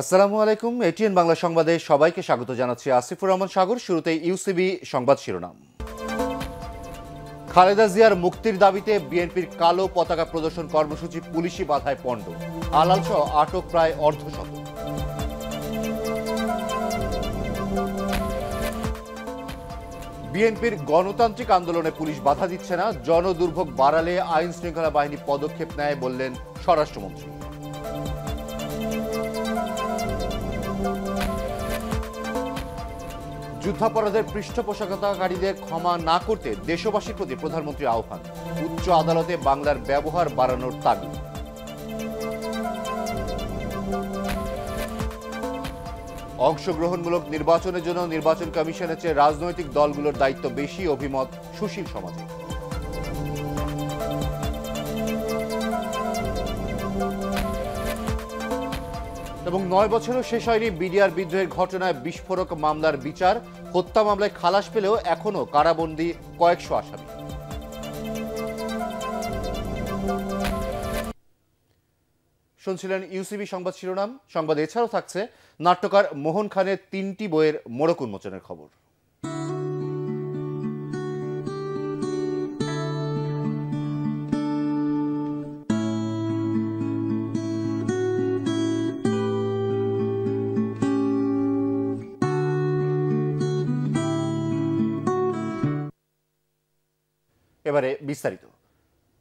আসসালামু আলাইকুম, এটিএন বাংলা সংবাদে সবাইকে স্বাগত জানাচ্ছি আসিফুর রহমান সাগর। শুরুতে ইউসিবি সংবাদ শিরোনাম। খালেদা জিয়ার মুক্তির দাবিতে বিএনপির কালো পতাকা প্রদর্শন কর্মসূচি পুলিশি বাধায় পণ্ড। আলাল সহ আটক প্রায় অর্ধশত। বিএনপির গণতান্ত্রিক আন্দোলনে পুলিশ বাধা দিচ্ছে না, জনদুর্ভোগ বাড়ালে আইন শৃঙ্খলা বাহিনী পদক্ষেপ নেয় বললেন স্বরাষ্ট্রমন্ত্রী। যুদ্ধাপরাধের পৃষ্ঠপোষকতাকারীদের ক্ষমা না করতে দেশবাসীর প্রতি প্রধানমন্ত্রী আহ্বান। উচ্চ আদালতে বাংলার ব্যবহার বাড়ানোর তাগিদ অংশগ্রহণমূলক নির্বাচনের জন্য নির্বাচন কমিশনের চেয়ে রাজনৈতিক দলগুলোর দায়িত্ব বেশি, অভিমত সুশীল সমাজে এবং নয় বছরও শেষ হয়নি বিডিআর বিদ্রোহের ঘটনায় বিস্ফোরক মামলার বিচার। হত্যা মামলায় খালাস পেলেও এখনও কারাবন্দি কয়েকশো আসামি। শুনছিলেন ইউসিবি সংবাদ শিরোনাম। সংবাদ এছাড়াও থাকছে নাট্যকার মোহন খানের তিনটি বইয়ের মোড়ক উন্মোচনের খবর। এবারে বিস্তারিত।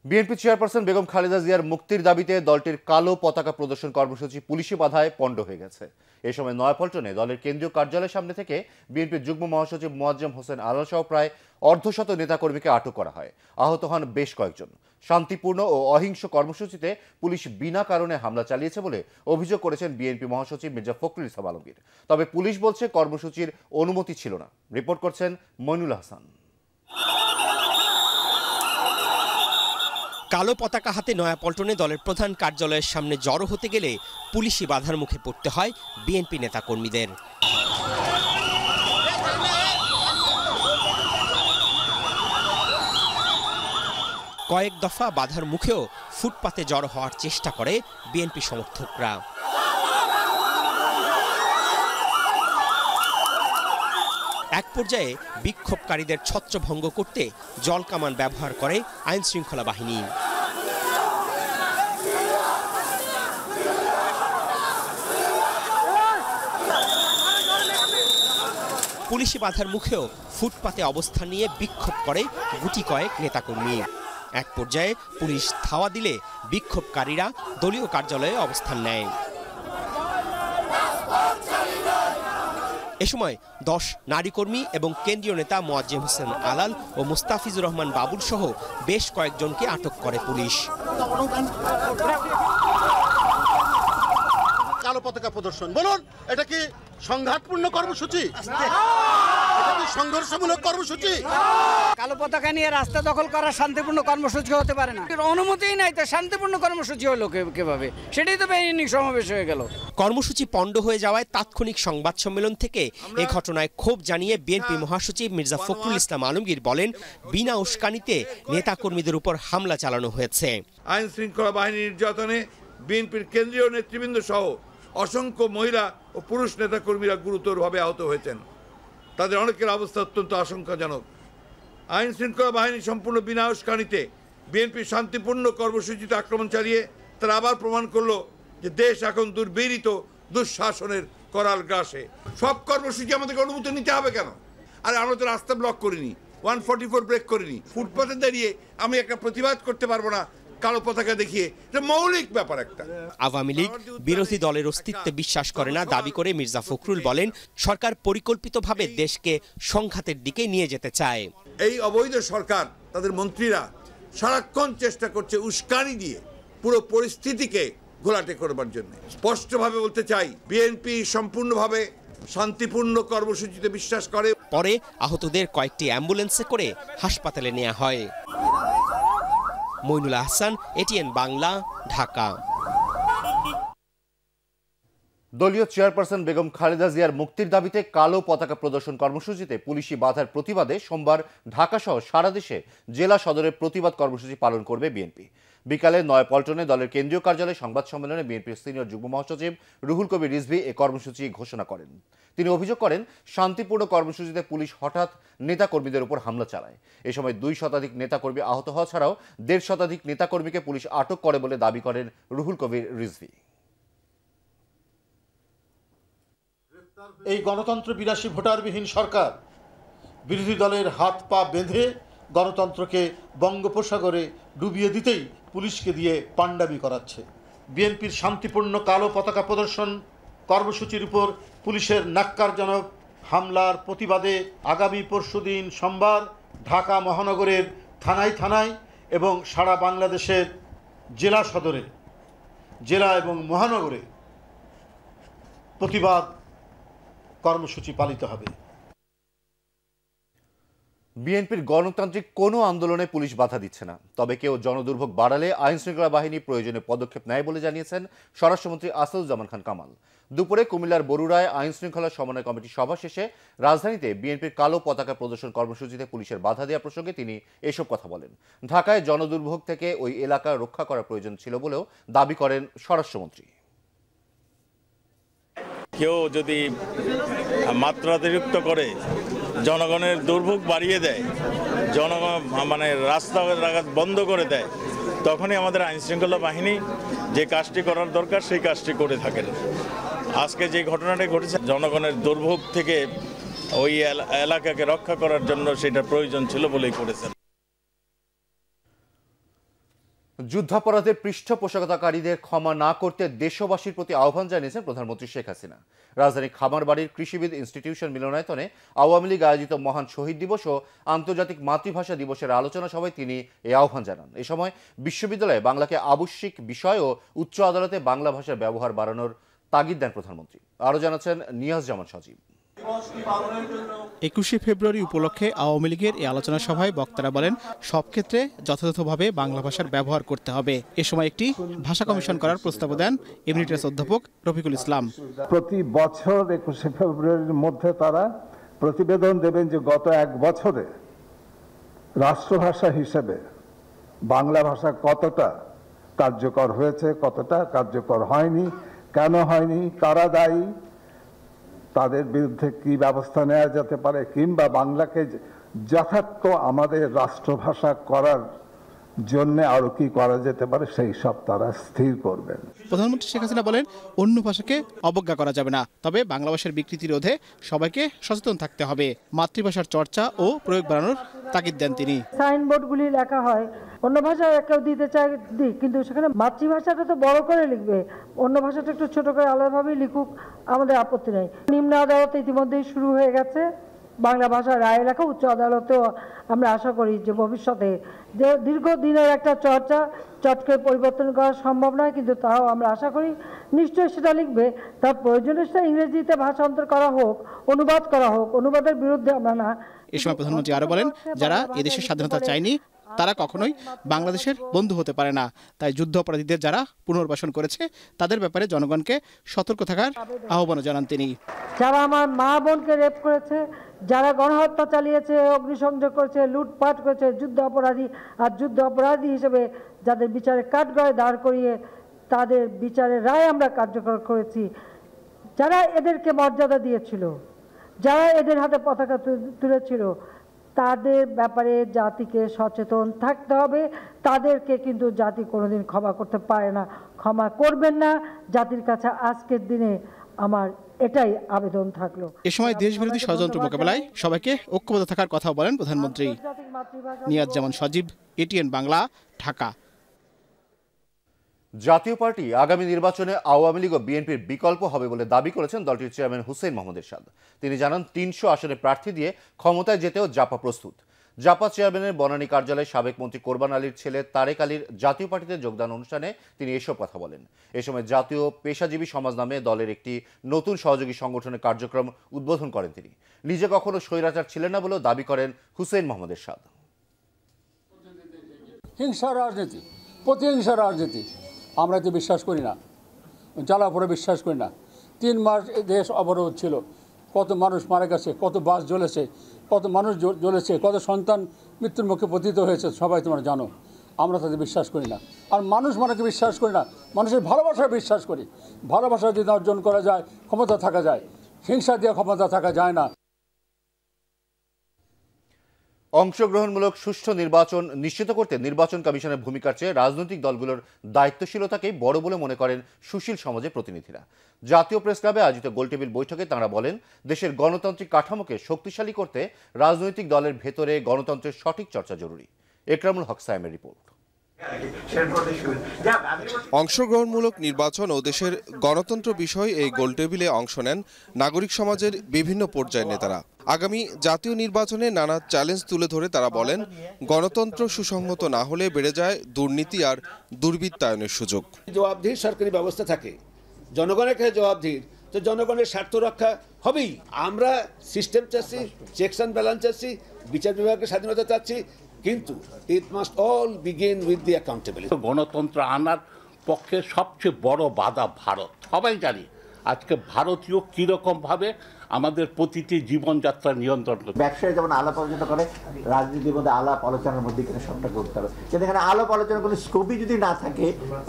বিএনপি চেয়ারপারসন বেগম খালেদা জিয়ার মুক্তির দাবিতে দলটির কালো পতাকা প্রদর্শন কর্মসূচি পুলিশি বাধায় পণ্ড হয়ে গেছে। এ সময় নয়াপল্টনে দলের কেন্দ্রীয় কার্যালয়ের সামনে থেকে বিএনপির যুগ্ম মহাসচিব মোয়াজ্জম হোসেন আলাল সহ প্রায় অর্ধশত নেতাকর্মীকে আটক করা হয়। আহত হন বেশ কয়েকজন। শান্তিপূর্ণ ও অহিংস কর্মসূচিতে পুলিশ বিনা কারণে হামলা চালিয়েছে বলে অভিযোগ করেছেন বিএনপি মহাসচিব মির্জা ফখরুল ইসলাম আলমগীর। তবে পুলিশ বলছে কর্মসূচির অনুমতি ছিল না। রিপোর্ট করছেন মইনুল হাসান। কালো পতাকা হাতে নয়াপল্টনে দলের প্রধান কার্যালয়ের সামনে জড়ো হতে গেলে পুলিশি বাধার মুখে পড়তে হয় বিএনপি নেতাকর্মীদের। কয়েক দফা বাধার মুখেও ফুটপাতে জড়ো হওয়ার চেষ্টা করে বিএনপি সমর্থকরা। এক পর্যায়ে বিক্ষোভকারীদের ছত্রভঙ্গ করতে জলকামান ব্যবহার করে আইন শৃঙ্খলা বাহিনী। পুলিশি বাধার মুখেও ফুটপাতে অবস্থান নিয়ে বিক্ষোভ করে গুটি কয়েক নেতাকর্মী। এক পর্যায়ে পুলিশ ধাওয়া দিলে বিক্ষোভকারীরা দলীয় কার্যালয়ে অবস্থান নেয়। এ সময় দশ নারী কর্মী এবং কেন্দ্রীয় নেতা মোয়াজ্জেম হোসেন আলাল ও মুস্তাফিজুর রহমান বাবুল সহ বেশ কয়েকজনকে আটক করে পুলিশ। কালো পতাকা প্রদর্শন। বলুন এটা কি সংঘাতপূর্ণ কর্মসূচি? সংঘর্ষমূলক কর্মসূচি। কালো পতাকা নিয়ে রাস্তা দখল করা শান্তিপূর্ণ কর্মসূচি হতে পারে না। এর অনুমতিই নাই তো শান্তিপূর্ণ কর্মসূচি হলো কীভাবে? সেটাই তো বেআইনি সমাবেশ হয়ে গেল। কর্মসূচি পণ্ড হয়ে যাওয়ায় তাৎক্ষণিক সংবাদ সম্মেলন থেকে এ ঘটনায় ক্ষোভ জানিয়ে বিএনপি মহাসচিব মির্জা ফখরুল ইসলাম আলমগীর বলেন বিনা উস্কানিতে নেতাকর্মীদের উপর হামলা চালানো হয়েছে। আইন শৃঙ্খলা বাহিনীর নির্যাতনে বিএনপির কেন্দ্রীয় নেতৃবৃন্দ সহ অসংখ্য মহিলা ও পুরুষ নেতাকর্মীরা গুরুতরভাবে আহত হয়েছেন। তাদের অনেকের অবস্থা অত্যন্ত আশঙ্কাজনক। আইন শৃঙ্খলা বাহিনী সম্পূর্ণ বিনা উস্কানিতে বিএনপির শান্তিপূর্ণ কর্মসূচিতে আক্রমণ চালিয়ে তারা আবার প্রমাণ করল যে দেশ এখন দুর্বিনীত, দুঃশাসনের করাল গ্রাসে। সব কর্মসূচি আমাদেরকে অনুমতি নিতে হবে কেন? আরে আমরা তো রাস্তা ব্লক করিনি ওয়ান ফর্টি ফোর ব্রেক করিনি। ফুটপাথে দাঁড়িয়ে আমি একটা প্রতিবাদ করতে পারব না কালো পতাকা দেখিয়ে। এটা মৌলিক ব্যাপার একটা। আওয়ামী লীগ বিরোধী দলের অস্তিত্বে বিশ্বাস করে না দাবি করে মির্জা ফখরুল বলেন সরকার পরিকল্পিতভাবে দেশকে সংঘাতের দিকে নিয়ে যেতে চায়। এই অবৈধ সরকার তাদের মন্ত্রীরা সারাক্ষণ চেষ্টা করছে উস্কানি দিয়ে পুরো পরিস্থিতিকে ঘোলাটে করবার জন্য। স্পষ্টভাবে বলতে চাই বিএনপি সম্পূর্ণভাবে শান্তিপূর্ণ কর্মসূচিতে বিশ্বাস করে। পরে আহতদের কয়েকটি অ্যাম্বুলেন্সে করে হাসপাতালে নেওয়া হয়। মইনুল আহসান, এটিএন বাংলা, ঢাকা। দলীয় চেয়ারপারসন বেগম খালেদা জিয়ার মুক্তির দাবিতে কালো পতাকা প্রদর্শন কর্মসূচিতে পুলিশি বাধার প্রতিবাদে সোমবার ঢাকাসহ সারা দেশে জেলা সদরে প্রতিবাদ কর্মসূচি পালন করবে বিএনপি। বিকালে নয় পল্টনে দলের কেন্দ্রীয় কার্যালয়ে সংবাদ সম্মেলনে বিএনপির সিনিয়র যুগ্ম মহাসচিব রুহুল কবির রিজভি এ কর্মসূচি ঘোষণা করেন। তিনি অভিযোগ করেন, শান্তিপূর্ণ কর্মসূচিতে পুলিশ হঠাৎ নেতাকর্মীদের উপর হামলা চালায়। এ সময় দুই শতাধিক নেতাকর্মী আহত হওয়া ছাড়াও দেড় শতাধিক নেতাকর্মীকে পুলিশ আটক করে বলে দাবি করেন রুহুল কবির রিজভি। এই গণতন্ত্র বিরাশী ভোটারবিহীন সরকার বিরোধী দলের হাত পা বেঁধে গণতন্ত্রকে বঙ্গোপসাগরে ডুবিয়ে দিতেই পুলিশকে দিয়ে পাণ্ডামি করাচ্ছে। বিএনপির শান্তিপূর্ণ কালো পতাকা প্রদর্শন কর্মসূচির উপর পুলিশের নাক্কারজনক হামলার প্রতিবাদে আগামী পরশুদিন সোমবার ঢাকা মহানগরের থানায় থানায় এবং সারা বাংলাদেশের জেলা সদরে, জেলা এবং মহানগরে প্রতিবাদ কর্মসূচি পালিত হবে। বিএনপির গণতান্ত্রিক কোনো আন্দোলনে পুলিশ বাধা দিচ্ছে না। তবে কেউ জনদুর্ভোগ বাড়ালে আইন শৃঙ্খলা বাহিনী প্রয়োজনে পদক্ষেপ নেয় বলে জানিয়েছেন স্বরাষ্ট্রমন্ত্রী আসাদুজ্জামান খান কামাল। দুপুরে কুমিল্লার বরুড়ায় আইন শৃঙ্খলা সমন্বয় কমিটি সভা শেষে রাজধানীতে বিএনপির কালো পতাকা প্রদর্শন কর্মসূচিতে পুলিশের বাধা দেওয়া প্রসঙ্গে তিনি এসব কথা বলেন। ঢাকায় জনদুর্ভোগ থেকে ওই এলাকা রক্ষা করার প্রয়োজন ছিল বলেও দাবি করেন স্বরাষ্ট্রমন্ত্রী। কেউ যদি মাত্রাতিরিক্ত করে জনগণের দুর্ভোগ বাড়িয়ে দেয়, জনগণ মানে রাস্তাঘাট বন্ধ করে দেয়, তখনই আমাদের আইন শৃঙ্খলা বাহিনী যে কাজটি করার দরকার সেই কাজটি করে থাকেন। আজকে যে ঘটনাটি ঘটেছে, জনগণের দুর্ভোগ থেকে ওই এলা- এলাকাকে রক্ষা করার জন্য সেটা প্রয়োজন ছিল বলেই করেছেন। যুদ্ধাপরাধের পৃষ্ঠপোষকতাকারীদের ক্ষমা না করতে দেশবাসীর প্রতি আহ্বান জানিয়েছেন প্রধানমন্ত্রী শেখ হাসিনা। রাজধানী খামারবাড়ির কৃষিবিদ ইনস্টিটিউশন মিলনায়তনে আওয়ামী লীগ আয়োজিত মহান শহীদ দিবস ও আন্তর্জাতিক মাতৃভাষা দিবসের আলোচনা সভায় তিনি এই আহ্বান জানান। এ সময় বিশ্ববিদ্যালয়ে বাংলাকে আবশ্যিক বিষয় ও উচ্চ আদালতে বাংলা ভাষার ব্যবহার বাড়ানোর তাগিদ দেন প্রধানমন্ত্রী। আরও জানাচ্ছেন নিয়াজ জামান সজীব। একুশে ফেব্রুয়ারি উপলক্ষে আওয়ামী লীগের এই আলোচনা সভায় বক্তারা বলেন, সব ক্ষেত্রে যথাযথভাবে বাংলা ভাষার ব্যবহার করতে হবে। এ সময় একটি ভাষা কমিশন করার প্রস্তাব দেন এমনিটাস অধ্যাপক রফিকুল ইসলাম। প্রতি বছর একুশে ফেব্রুয়ারির মধ্যে তারা প্রতিবেদন দেবেন যে গত এক বছরে রাষ্ট্রভাষা হিসেবে বাংলা ভাষা কতটা কার্যকর হয়েছে, কতটা কার্যকর হয়নি, কেন হয়নি, কারা দায়ী তাদের বিরুদ্ধে কি ব্যবস্থা নেওয়া যেতে পারে কিংবা বাংলাকে যথার্থ আমাদের রাষ্ট্রভাষা করার জন্য আরও কি করা যেতে পারে সেই সব তারা স্থির করবেন। প্রধানমন্ত্রী শেখ হাসিনা বলেন অন্য ভাষাকে অবজ্ঞা করা যাবে না। তবে বাংলা ভাষার বিকৃতি রোধে সবাইকে সচেতন থাকতে হবে। মাতৃভাষার চর্চা ও প্রয়োগ বাড়ানোর তাগিদ দেন তিনি। সাইনবোর্ডগুলি লেখা হয় অন্য ভাষায় কেউ দিতে চায় দিক কিন্তু সেখানে মাতৃভাষাটা তো বড় করে লিখবে। অন্য ভাষাটা একটু ছোট করে আলাদাভাবেই লিখুক, আমাদের আপত্তি নেই। নিম্ন আদালতে ইতিমধ্যেই শুরু হয়ে গেছে। বাংলা ভাষার রায় লেখা, উচ্চ আদালতেও আমরা আশা করি যে ভবিষ্যতে যে দীর্ঘদিনের একটা চর্চা, চটকে পরিবর্তন করা সম্ভব নয়, কিন্তু তাও আমরা আশা করি নিশ্চয়ই সেটা লিখবে। তার প্রয়োজনে সেটা ইংরেজিতে ভাষান্তর করা হোক, অনুবাদ করা হোক, অনুবাদের বিরুদ্ধে আমরা না এ সময় প্রধানমন্ত্রী আরও বলেন, যারা এদেশের স্বাধীনতা চায়নি তারা কখনোই বাংলাদেশের বন্ধু হতে পারে না। তাই যুদ্ধ অপরাধীদের যারা পুনর্বাসন করেছে, তাদের ব্যাপারে জনগণকে সতর্ক থাকার আহ্বানও জানান তিনি। যারা আমার মা বোনকে রেপ করেছে, যারা গণহত্যা চালিয়েছে, অগ্নিসংযোগ করেছে, লুটপাট করেছে যুদ্ধ অপরাধী আর যুদ্ধ অপরাধী হিসেবে যাদের বিচারে কাঠগড়ায় দাঁড় করিয়ে তাদের বিচারের রায় আমরা কার্যকর করেছি। যারা এদেরকে মর্যাদা দিয়েছিল, যারা এদের হাতে পতাকা তুলেছিল তাদের ব্যাপারে জাতিকে সচেতন থাকতে হবে। তাদেরকে কিন্তু জাতি কোনোদিন ক্ষমা করতে পারে না। ক্ষমা করবেন না। জাতির কাছে আজকের দিনে আমার এটাই আবেদন থাকল। এ সময় দেশবিরোধী ষড়যন্ত্র মোকাবেলায় সবাইকে ঐক্যবদ্ধ থাকার কথা বলেন প্রধানমন্ত্রী। নিয়াজ জামান সজীব এটিএন বাংলা ঢাকা। জাতীয় পার্টি আগামী নির্বাচনে আওয়ামী লীগ ও বিএনপির বিকল্প হবে বলে দাবি করেছেন দলটির চেয়ারম্যান হুসেন মোহাম্মদ এরশাদ। তিনি জানান, তিনশো আসনে প্রার্থী দিয়ে ক্ষমতায় যেতেও জাপা প্রস্তুত। জাপা চেয়ারম্যানের বনানী কার্যালয়ে সাবেক মন্ত্রী কোরবান আলীর ছেলে তারেক আলীর জাতীয় পার্টিতে যোগদান অনুষ্ঠানে তিনি এসব কথা বলেন। এ সময় জাতীয় পেশাজীবী সমাজ নামে দলের একটি নতুন সহযোগী সংগঠনের কার্যক্রম উদ্বোধন করেন তিনি। নিজে কখনো স্বৈরাচার ছিলেন না বলেও দাবি করেন হুসেন মোহাম্মদ এরশাদ। হিংসা রাজনীতি, প্রতিহিংসা রাজনীতি। আমরা এতে বিশ্বাস করি না। জ্বালাপড়ে বিশ্বাস করি না। তিন মাস দেশ অবরোধ ছিল। কত মানুষ মারা গেছে, কত বাস জ্বলেছে, কত মানুষ জ্ব- জ্বলেছে, কত সন্তান মৃত্যুর মুখে পতিত হয়েছে, সবাই তোমরা জানো। আমরা তাদের বিশ্বাস করি না। আর মানুষ মনেকে বিশ্বাস করি না, মানুষের ভালোবাসায় বিশ্বাস করি। ভালোবাসা যদি অর্জন করা যায়, ক্ষমতা থাকা যায়। হিংসা দিয়ে ক্ষমতা থাকা যায় না। অংশগ্রহণমূলক সুষ্ঠু নির্বাচন নিশ্চিত করতে নির্বাচন কমিশনের ভূমিকার চেয়ে রাজনৈতিক দলগুলোর দায়িত্বশীলতাকেই বড় বলে মনে করেন সুশীল সমাজের প্রতিনিধিরা। জাতীয় প্রেস ক্লাবে আয়োজিত গোলটেবিল বৈঠকে তাঁরা বলেন, দেশের গণতান্ত্রিক কাঠামোকে শক্তিশালী করতে রাজনৈতিক দলের ভেতরে গণতন্ত্রের সঠিক চর্চা জরুরি। একরামুল হক, সাইমের রিপোর্ট। অংশগ্রহণমূলক নির্বাচন ও দেশের গণতন্ত্র বিষয়ে এই গোলটেবিলে অংশ নেন নাগরিক সমাজের বিভিন্ন পর্যায়ের নেতারা। আগামী জাতীয় নির্বাচনে নানা চ্যালেঞ্জ তুলে ধরে তারা বলেন, গণতন্ত্র সুসংহত না হলে বেড়ে যায় দুর্নীতি আর দুর্বৃত্তায়নের সুযোগ। জবাবদিহির সরকারি ব্যবস্থা থাকে, জনগণের কাছে জবাবদিহির, তো জনগণের স্বার্থ রক্ষা হবেই। আমরা সিস্টেম চাচ্ছি চেকস অ্যান্ড ব্যালেন্স চাচ্ছি, বিচার বিভাগের স্বাধীনতা চাচ্ছি কিন্তু it must all begin with the accountability গণতন্ত্র আনার পক্ষে সবচেয়ে বড় বাধা ভারত। সবাই জানি আজকে ভারতীয় কীরকমভাবে আমাদের প্রতিটি জীবনযাত্রা নিয়ন্ত্রণ করে ব্যবসায়ী যেমন আলাপ আলোচনা করে রাজনীতির মধ্যে আলাপ আলোচনার মধ্যে এখানে সবটা করতে হবে। কিন্তু এখানে আলাপ আলোচনার কোনো স্কোপই যদি না থাকে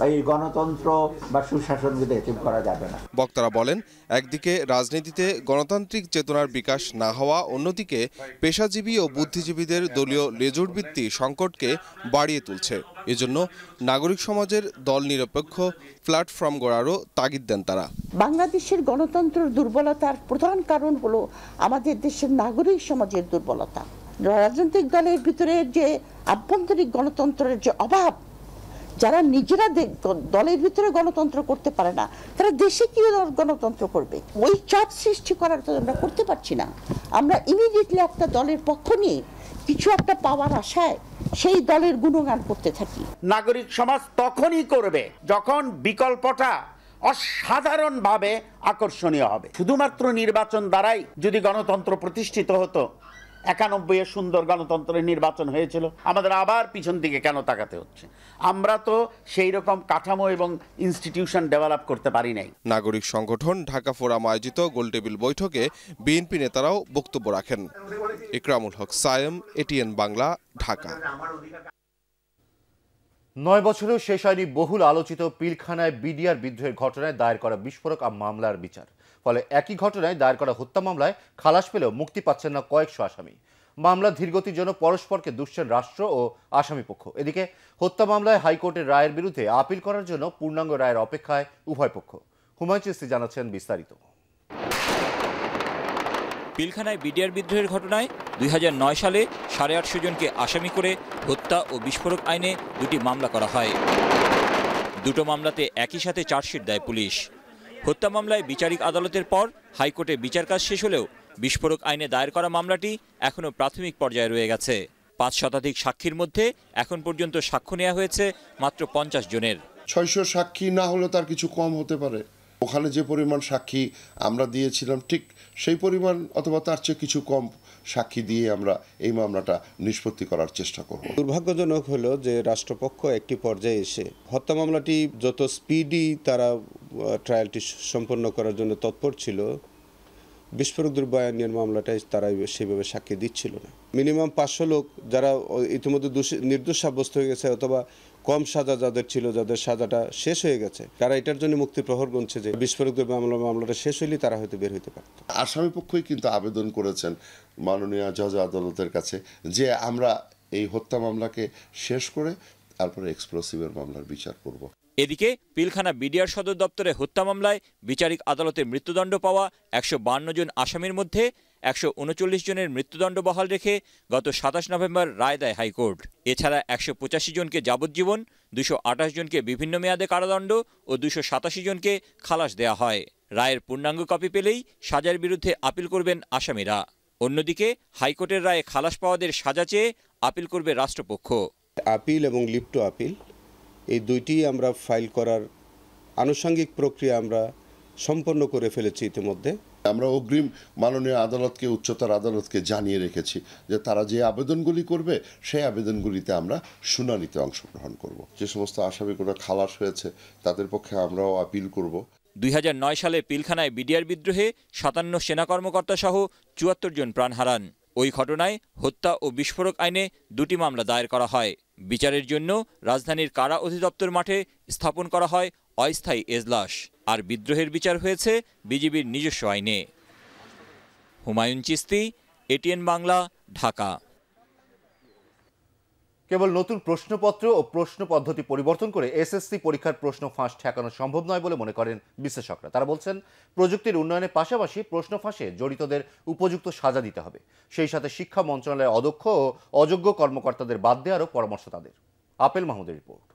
এই গণতন্ত্র বা সুশাসন কিন্তু অ্যাচিভ করা যাবে না। বক্তারা বলেন একদিকে রাজনীতিতে গণতান্ত্রিক চেতনার বিকাশ না হওয়া অন্যদিকে পেশাজীবী ও বুদ্ধিজীবীদের দলীয় লেজুরবৃত্তি সংকটকে বাড়িয়ে তুলছে। এজন্য নাগরিক সমাজের দল নিরপেক্ষ প্ল্যাটফর্ম গড়ারও তাগিদ দেন তারা। বাংলাদেশের গণতন্ত্রের দুর্বলতার প্রধান কারণ হলো আমাদের দেশের নাগরিক সমাজের দুর্বলতা। রাজনৈতিক দলের ভিতরে যে আভ্যন্তরিক গণতন্ত্রের যে অভাব, যারা নিজেরা দলের ভিতরে গণতন্ত্র করতে পারে না, তারা দেশে কি গণতন্ত্র করবে? ওই চাপ সৃষ্টি করার তো আমরা করতে পারছি না। আমরা ইমিডিয়েটলি একটা দলের পক্ষ নিয়ে কিছু একটা পাওয়ার আশায় সেই দলের গুণগান করতে থাকি। নাগরিক সমাজ তখনই করবে যখন বিকল্পটা অসাধারণভাবে আকর্ষণীয় হবে। শুধুমাত্র নির্বাচন দ্বারাই যদি গণতন্ত্র প্রতিষ্ঠিত হতো একানব্বই সুন্দর গণতন্ত্রের নির্বাচন হয়েছিল, আমাদের আবার পিছন দিকে কেন তাকাতে হচ্ছে? আমরা তো সেই রকম কাঠামো এবং ইনস্টিটিউশন ডেভেলপ করতে পারি নাই। নাগরিক সংগঠন ঢাকা ফোরাম আয়োজিত গোলটেবিল বৈঠকে বিএনপি নেতারাও বক্তব্য রাখেন। ইকরামুল হক, সায়েম, এটিএন বাংলা, ঢাকা। নয় বছরেও শেষ হয়নি বহুল আলোচিত পিলখানায় বিডিআর বিদ্রোহের ঘটনায় দায়ের করা বিস্ফোরক মামলার বিচার। ফলে একই ঘটনায় দায়ের করা হত্যা মামলায় খালাস পেলেও মুক্তি পাচ্ছেন না কয়েকশো আসামি। মামলার ধীরগতির জন্য পরস্পরকে দুষছেন রাষ্ট্র ও আসামি পক্ষ। এদিকে হত্যা মামলায় হাইকোর্টের রায়ের বিরুদ্ধে আপিল করার জন্য পূর্ণাঙ্গ রায়ের অপেক্ষায় উভয় পক্ষ। হুমায়ুন চিস্তি জানাচ্ছেন বিস্তারিত। পিলখানায় বিডিআর বিদ্রোহের ঘটনায় দুই হাজার নয় সালে সাড়ে আটশো জনকে আসামি করে হত্যা ও বিস্ফোরক আইনে দুটি মামলা করা হয়। দুটো মামলাতে একই সাথে চার্জশিট দেয় পুলিশ। হত্যা মামলায় বিচারিক আদালতের পর হাইকোর্টে বিচার কাজ শেষ হলেও বিস্ফোরক আইনে দায়ের করা মামলাটি এখনও প্রাথমিক পর্যায়ে রয়ে গেছে। পাঁচ শতাধিক সাক্ষীর মধ্যে এখন পর্যন্ত সাক্ষ্য নেওয়া হয়েছে মাত্র পঞ্চাশ জনের। ছয়শো সাক্ষী না হলে তার কিছু কম হতে পারে। ওখানে যে পরিমাণ সাক্ষী আমরা দিয়েছিলাম, ঠিক সেই পরিমাণ অথবা তার চেয়ে কিছু কম সাক্ষী দিয়ে আমরা এই মামলাটা নিষ্পত্তি করার চেষ্টা করব। দুর্ভাগ্যজনক হলো যে রাষ্ট্রপক্ষ একটি পর্যায়ে এসে হত্যা মামলাটি যত স্পিডি তারা ট্রায়ালটি সম্পন্ন করার জন্য তৎপর ছিল, বিস্ফোরক দ্রব্য আইনের মামলাটাই তারা সেভাবে সাক্ষী দিচ্ছিল না। মিনিমাম পাঁচশো লোক যারা ইতিমধ্যে দোষী- নির্দোষ সাব্যস্ত হয়ে গেছে অথবা কম সাজা যাদের ছিল যাদের সাজাটা শেষ হয়ে গেছে তারা এটার জন্য মুক্তি প্রহর গুনছে যে বিস্ফোরক দ্রব্য মামলা মামলাটা শেষ হইলে তারা হয়তো বের হইতে পারত। আসামি পক্ষই কিন্তু আবেদন করেছেন মাননীয় জজ আদালতের কাছে যে আমরা এই হত্যা মামলাকে শেষ করে তারপরে এক্সপ্লোসিভের মামলার বিচার করব। এদিকে পিলখানা বিডিআর সদর দপ্তরে হত্যা মামলায় বিচারিক আদালতে মৃত্যুদণ্ড পাওয়া একশো জন আসামির মধ্যে একশো উনচল্লিশ জনের মৃত্যুদণ্ড বহাল রেখে গত সাতাশ নভেম্বর রায় দেয় হাইকোর্ট। এছাড়া একশো পঁচাশি জনকে যাবজ্জীবন, দুশো আঠাশ জনকে বিভিন্ন মেয়াদে কারাদণ্ড ও দুশো সাতাশি জনকে খালাস দেওয়া হয়। রায়ের পূর্ণাঙ্গ কপি পেলেই সাজার বিরুদ্ধে আপিল করবেন আসামিরা। অন্যদিকে হাইকোর্টের রায়ে খালাস পাওয়াদের সাজা চেয়ে আপিল করবে রাষ্ট্রপক্ষ। আপিল এবং লিপ্ট আপিল, এই দুইটি আমরা ফাইল করার আনুষঙ্গিক প্রক্রিয়া আমরা সম্পন্ন করে ফেলেছি ইতিমধ্যে। আমরা অগ্রিম মাননীয় আদালতকে উচ্চতর আদালতকে জানিয়ে রেখেছি যে তারা যে আবেদনগুলি করবে সেই আবেদনগুলিতে আমরা শুনানিতে অংশগ্রহণ করব। যে সমস্ত আসামিগুলো খালাস হয়েছে তাদের পক্ষে আমরাও আপিল করব। দুই হাজার নয় সালে পিলখানায় বিডিআর বিদ্রোহে সাতান্ন সেনা কর্মকর্তা সহ চুয়াত্তর জন প্রাণ হারান। ওই ঘটনায় হত্যা ও বিস্ফোরক আইনে দুটি মামলা দায়ের করা হয়। বিচারের জন্য রাজধানীর কারা অধিদপ্তর মাঠে স্থাপন করা হয় অস্থায়ী এজলাস আর বিদ্রোহের বিচার হয়েছে বিজিবির নিজস্ব আইনে। হুমায়ুন চিস্তি এটিএন বাংলা, ঢাকা। কেবল নতুন প্রশ্নপত্র ও প্রশ্ন পদ্ধতি পরিবর্তন করে এসএসসি পরীক্ষার প্রশ্ন ফাঁস ঠেকানো সম্ভব নয় বলে মনে করেন বিশ্লেষকরা। তারা বলছেন, প্রযুক্তির উন্নয়নের পাশাপাশি প্রশ্ন ফাঁসে জড়িতদের উপযুক্ত সাজা দিতে হবে। সেই সাথে শিক্ষা মন্ত্রণালয়ের অদক্ষ ও অযোগ্য কর্মকর্তাদের বাদ দেওয়ারও পরামর্শ তাদের। আপেল মাহমুদের রিপোর্ট।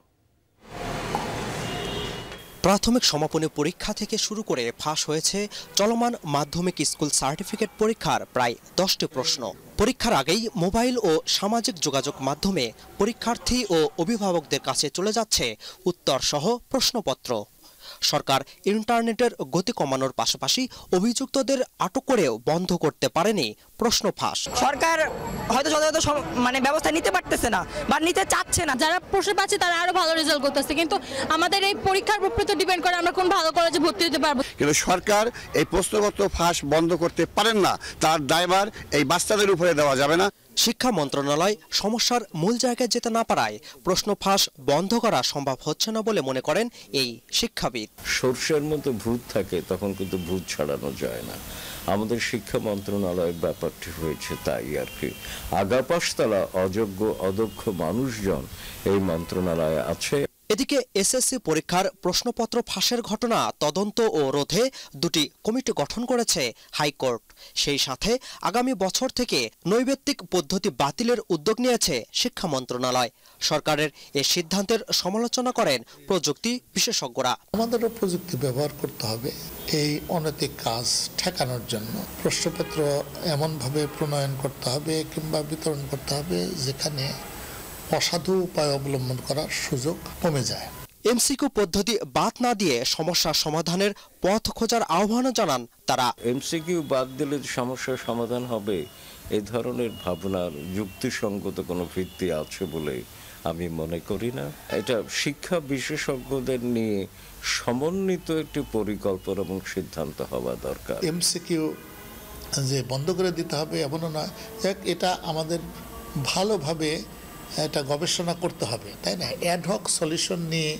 প্রাথমিক সমাপনী পরীক্ষা থেকে শুরু করে ফাঁস হয়েছে চলমান মাধ্যমিক স্কুল সার্টিফিকেট পরীক্ষার প্রায় দশটি প্রশ্ন। পরীক্ষার আগেই মোবাইল ও সামাজিক যোগাযোগ মাধ্যমে পরীক্ষার্থী ও অভিভাবকদের কাছে চলে যাচ্ছে উত্তর সহ প্রশ্নপত্র। সরকার ইন্টারনেটের গতি কমানোর পাশাপাশি অভিযুক্তদের আটক করেও বন্ধ করতে পারেনি প্রশ্ন ফাঁস সরকার হয়তো যথাযথ মানে ব্যবস্থা নিতে পারতেছে না বা নিতে চাচ্ছে না। যারা প্রশ্ন পাচ্ছে তারা আরও ভালো রেজাল্ট করতেছে। কিন্তু আমাদের এই পরীক্ষার উপরে তো ডিপেন্ড করে আমরা কোন ভালো কলেজে ভর্তি হতে পারব। কিন্তু সরকার এই প্রশ্নপত্র ফাঁস বন্ধ করতে পারেন না। তার দায়ভার এই বাচ্চাদের উপরে দেওয়া যাবে না। শিক্ষা মন্ত্রণালয় সমস্যার মূল জায়গায় যেতে না পারায় প্রশ্ন ফাঁস বন্ধ করা সম্ভব হচ্ছে না বলে মনে করেন এই শিক্ষাবিদ। সর্ষের মতো ভূত থাকে, তখন কিন্তু ভূত ছাড়ানো যায় না। আমাদের শিক্ষা মন্ত্রণালয়ের ব্যাপারটি হয়েছে তাই আর কি। আগাপাশতলা অযোগ্য অদক্ষ মানুষজন এই মন্ত্রণালয়ে আছে। এদিকে এসএসসি পরীক্ষার প্রশ্নপত্র ফাঁসের ঘটনা, তদন্ত ও রোধে দুটি কমিটি গঠন করেছে হাইকোর্ট। সেই সাথে আগামী বছর থেকে নৈবেত্তিক পদ্ধতি বাতিলের উদ্যোগ নিয়েছে শিক্ষা মন্ত্রণালয়। সরকারের এ সিদ্ধান্তের সমালোচনা করেন প্রযুক্তি বিশেষজ্ঞরা। আমাদেরও প্রযুক্তি ব্যবহার করতে হবে এই অনৈতিক কাজ ঠেকানোর জন্য। প্রশ্নপত্র এমনভাবে প্রণয়ন করতে হবে কিংবা বিতরণ করতে হবে যেখানে অসাধু উপায় অবলম্বন করার সুযোগ কমে যায়। এমসিকিউ পদ্ধতি বাদ না দিয়ে সমস্যা সমাধানের পথ খোঁজার আহ্বানও জানান তারা। এমসিকিউ বাদ দিলে সমস্যার সমাধান হবে এই ধরনের ভাবনার যুক্তিসঙ্গত কোনো ভিত্তি আছে বলে আমি মনে করি না। এটা শিক্ষা বিশেষজ্ঞদের নিয়ে সমন্বিত একটি পরিকল্পনা এবং সিদ্ধান্ত হওয়া দরকার। এমসিকিউ যে বন্ধ করে দিতে হবে এমনও নয় এক এটা আমাদের ভালোভাবে এটা গবেষণা করতে হবে, তাই না? অ্যাডহক সলিউশন নিয়ে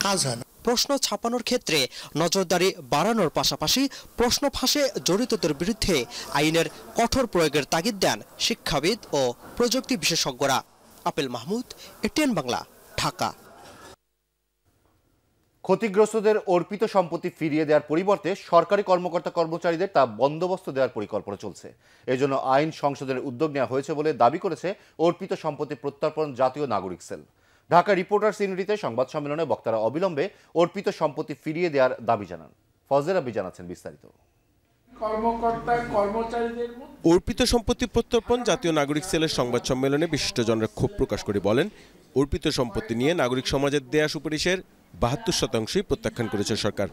কাজ হয় না। প্রশ্ন ছাপানোর ক্ষেত্রে নজরদারি বাড়ানোর পাশাপাশি প্রশ্ন ফাঁসে জড়িতদের বিরুদ্ধে আইনের কঠোর প্রয়োগের তাগিদ দেন শিক্ষাবিদ ও প্রযুক্তি বিশেষজ্ঞরা। আপেল মাহমুদ, এটিএন বাংলা, ঢাকা। ক্ষতিগ্রস্তদের অর্পিত সম্পত্তি ফিরিয়ে দেওয়ার পরিবর্তে সরকারি কর্মকর্তা কর্মচারীদের তা বন্দোবস্ত দেওয়ার পরিকল্পনা চলছে। এজন্য আইন সংশোধনের উদ্যোগ নেওয়া হয়েছে বলে দাবি করেছে অর্পিত সম্পত্তি প্রত্যর্পণ জাতীয় নাগরিক সেল। ঢাকা রিপোর্টার্স ইউনিটিতে সংবাদ সম্মেলনে বক্তারা অবিলম্বে অর্পিত সম্পত্তি ফিরিয়ে দেওয়ার দাবি জানান। ফজের আবি জানাচ্ছেন বিস্তারিত। কর্মকর্তা অর্পিত সম্পত্তি প্রত্যর্পণ জাতীয় নাগরিক সেলের সংবাদ সম্মেলনে বিশিষ্টজনরা ক্ষোভ প্রকাশ করে বলেন অর্পিত সম্পত্তি নিয়ে নাগরিক সমাজের দেয়া সুপারিশের বাহাত্তর শতাংশই প্রত্যাখ্যান করেছে সরকার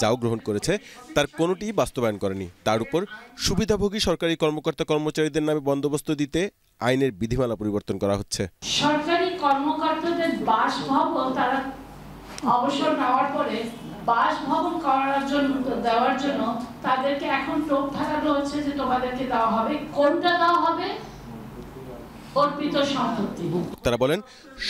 যাও গ্রহণ করেছে তার কোনোটিই বাস্তবায়ন করেনি। তার উপর সুবিধাভোগী সরকারি কর্মকর্তা কর্মচারীদের নামে বন্দোবস্ত দিতে আইনের বিধিমালা পরিবর্তন করা হচ্ছে। সরকারি কর্মকর্তাদের বাসভবন তারা অবসর নেওয়ার পরে বাসভবন করার জন্য দেওয়ার জন্য তাদেরকে এখন টোপ থাকানো হচ্ছে যে তোমাদেরকে দেওয়া হবে। কোনটা দেওয়া হবে? অর্পিত সম্পত্তি। তারা বলেন